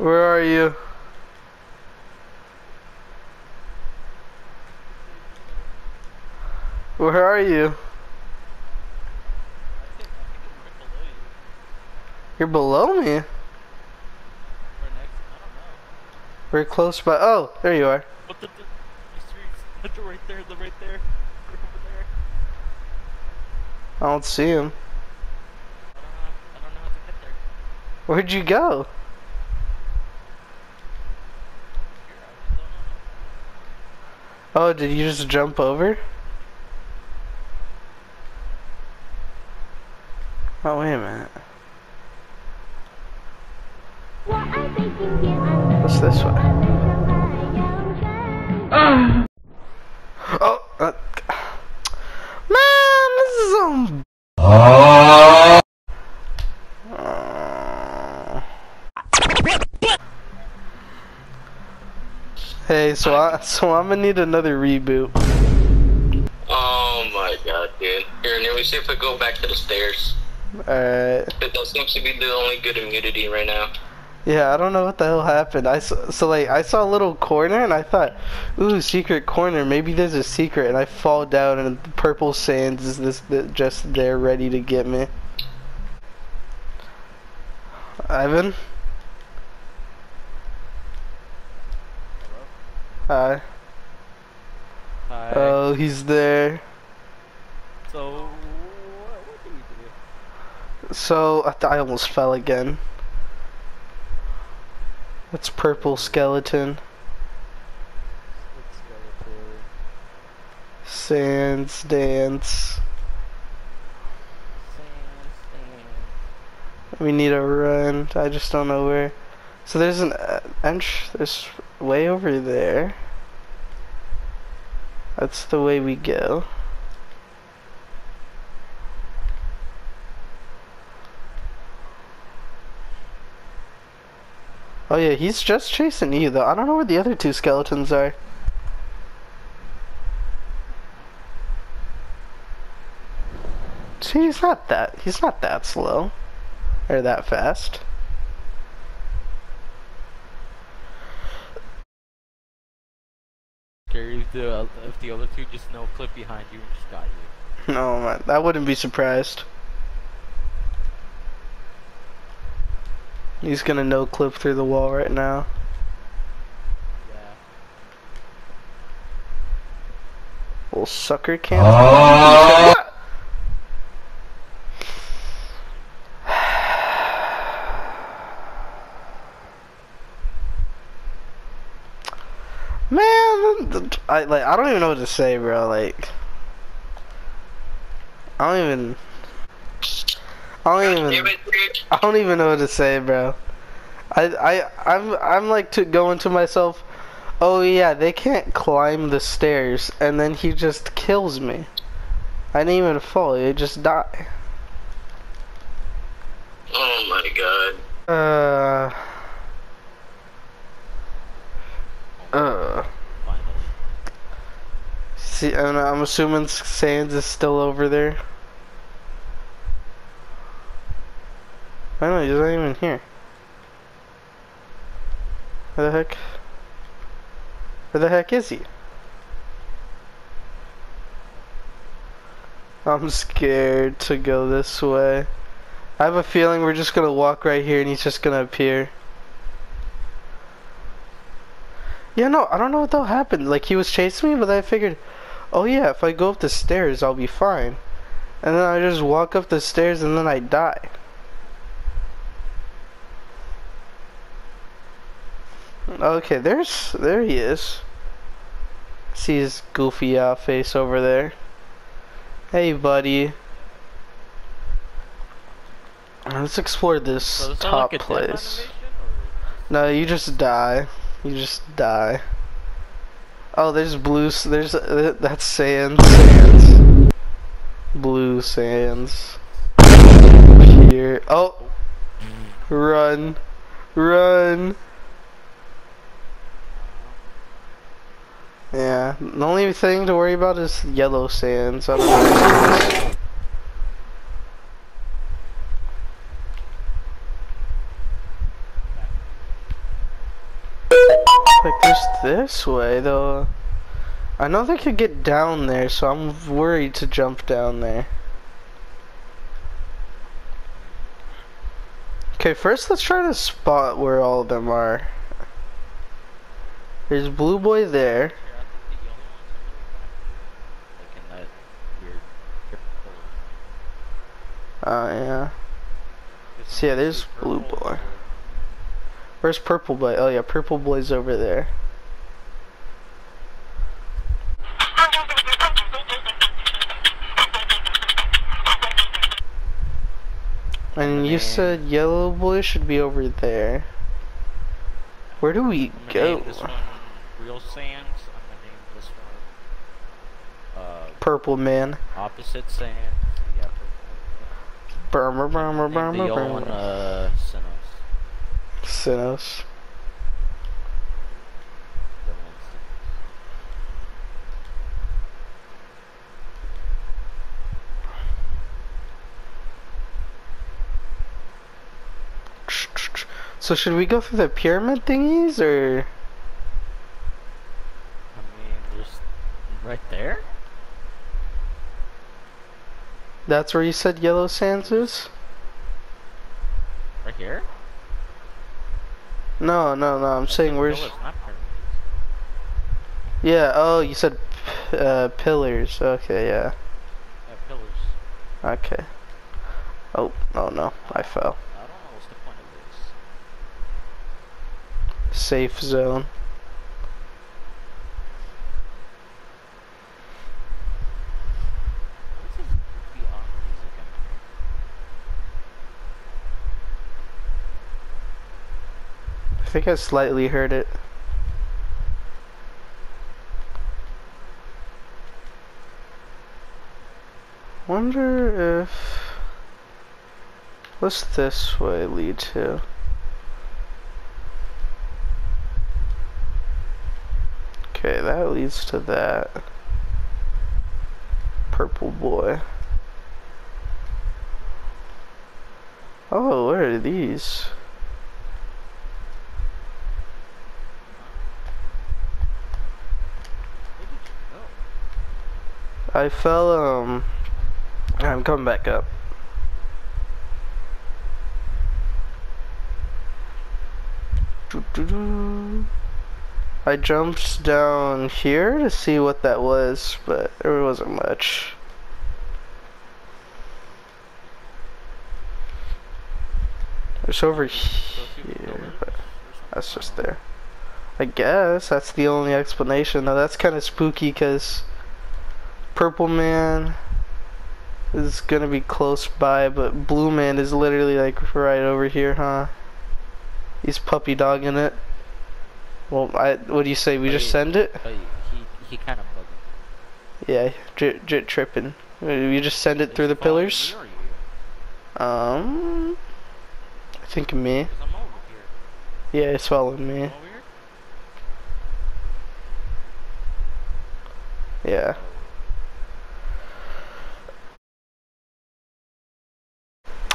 Where are you? Where are you? I think, I think I'm right below you. You're below me. Or next, I don't know. We're close by. Oh, there you are. What the, the? They're right there, they're right there. Over there. I don't see him. I don't know, I don't know how to get there. Where'd you go? Here, I just don't know. Oh, did you just jump over? Oh, wait a minute. What's this way? Hey, so I so I'm gonna need another reboot. Oh my god, dude. Here, let me see if I go back to the stairs. Alright. That seems to be the only good immunity right now. Yeah, I don't know what the hell happened. I saw, so like I saw a little corner and I thought, ooh, secret corner. Maybe there's a secret, and I fall down and the purple Sans is this th- just there ready to get me. Ivan, hi. Hi. Oh, he's there. so, what, do we do? So I, th- I almost fell again. That's purple skeleton. Sans dance. We need a run. I just don't know where. So there's an uh, entrance. There's way over there. That's the way we go. Oh yeah, he's just chasing you though. I don't know where the other two skeletons are. See, he's not that. He's not that slow. Or that fast. Scary if the, if the other two just no clip behind you and just got you. No, man, I wouldn't be surprised. He's gonna no clip through the wall right now. Yeah. Little sucker can't. Man, I like I don't even know what to say, bro. Like, I don't even. I don't even. I don't even know what to say, bro. I I I'm I'm like to going to myself. Oh yeah, they can't climb the stairs, and then he just kills me. I didn't even fall; he just die. Oh my god. Uh. Uh. See, and I'm assuming Sans is still over there. I don't know, he's not even here. Where the heck? Where the heck is he? I'm scared to go this way. I have a feeling we're just gonna walk right here and he's just gonna appear. Yeah, no, I don't know what hell happened. Like, he was chasing me, but I figured, oh yeah, if I go up the stairs, I'll be fine. And then I just walk up the stairs and then I die. Okay, there's, there he is. See his goofy uh, face over there. Hey, buddy. Let's explore this So top place. No, you just die. You just die. Oh, there's blue. There's uh, that's sand. Sans. Blue Sans. Here. Oh, run, run. Yeah. The only thing to worry about is yellow Sans. This way though. I know they could get down there, so I'm worried to jump down there. Okay, first let's try to spot where all of them are. There's Blue Boy there. Here, I think the yellow one's a little back. Like in that weird. Oh yeah. This See, yeah, there's Blue Boy. Where's Purple Boy? Oh yeah, Purple Boy's over there. You said Yellow Boy should be over there. Where do we I'm gonna go? name this one Real Sans. I'm gonna name this one uh, Purple Man. Opposite Sans. Yeah, purple. Burma, burma, Name the one uh, Sinnoh. Sinnoh. The one Sinnoh. So should we go through the pyramid thingies or? I mean, there's right there. That's where you said Yellow Sans is? Right here. No, no, no. I'm saying where's? Yeah. Oh, you said uh, pillars. Okay, yeah. Yeah, pillars. Okay. Oh, oh no, I fell. I don't know what's the point of this. Safe zone. I think I slightly heard it. Wonder if what's this way lead to? Okay, that leads to that. Purple boy. Oh, what are these? Where? I fell, um, I'm coming back up. Doo-doo-doo. I jumped down here to see what that was, but there wasn't much. It's over here, but that's just there. I guess that's the only explanation. Now that's kind of spooky because Purple Man is gonna be close by, but Blue Man is literally like right over here, huh? He's puppy dogging it. Well, I what do you say? We just Wait. send it? But he he kind of bugging. Yeah, jit, jit tripping. We just send it through the he pillars. me or you? Um, I think me. 'Cause I'm over here. Yeah, it's following me. I'm over here. Yeah.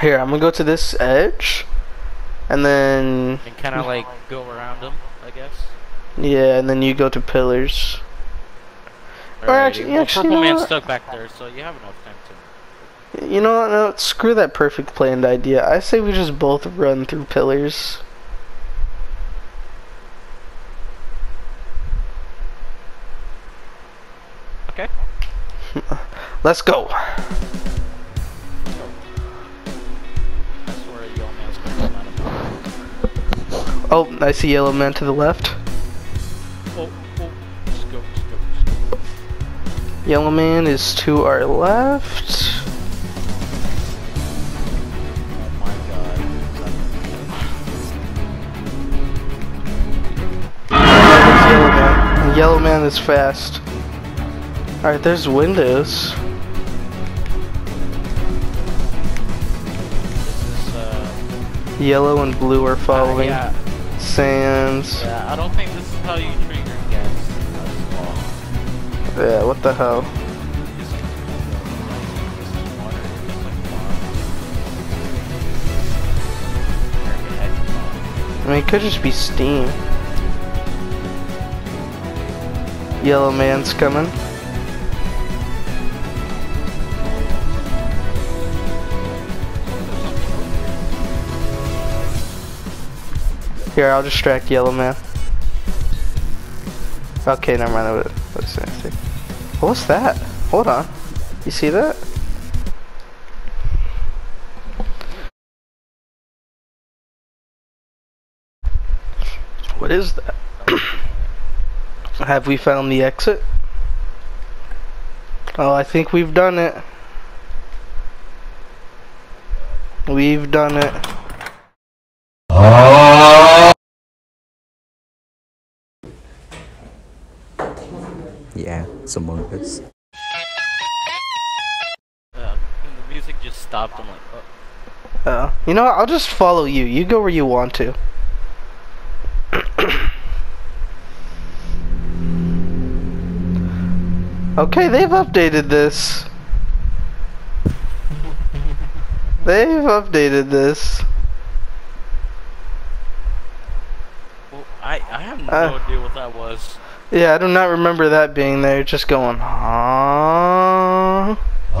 Here, I'm gonna go to this edge, and then And kind of like go around them, I guess. yeah, and then you go to pillars. Or actually- well, actually, you Purple know Man's stuck back there, so you have enough time to. You know what? No, screw that perfect planned idea. I say we just both run through pillars. Okay. Let's go. Oh, I see yellow man to the left. Oh, oh, just go, just go, just go. Yellow man is to our left. Oh my god. There's yellow man. Yellow man is fast. Alright, there's windows. This is, uh, Yellow and blue are following. yeah, Sans. yeah, I don't think this is how you treat your guests. Yeah, what the hell? This is this is water, it's like water. Very good head. I mean, it could just be steam. Yellow man's coming. Here, I'll distract Yellow Man. Okay, never mind. What, what's anything? What's that? Hold on. You see that? What is that? Have we found the exit? Oh, I think we've done it. We've done it. Yeah, it's Among Us. Uh, the music just stopped. I'm like, oh. Uh, you know what? I'll just follow you. You go where you want to. okay, they've updated this. They've updated this. Well, I I have no Uh. idea what that was. Yeah, I do not remember that being there. Just going? Come on.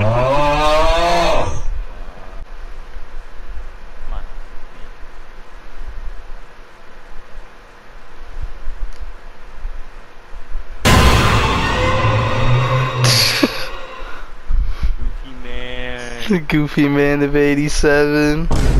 Goofy man. Goofy man of 87.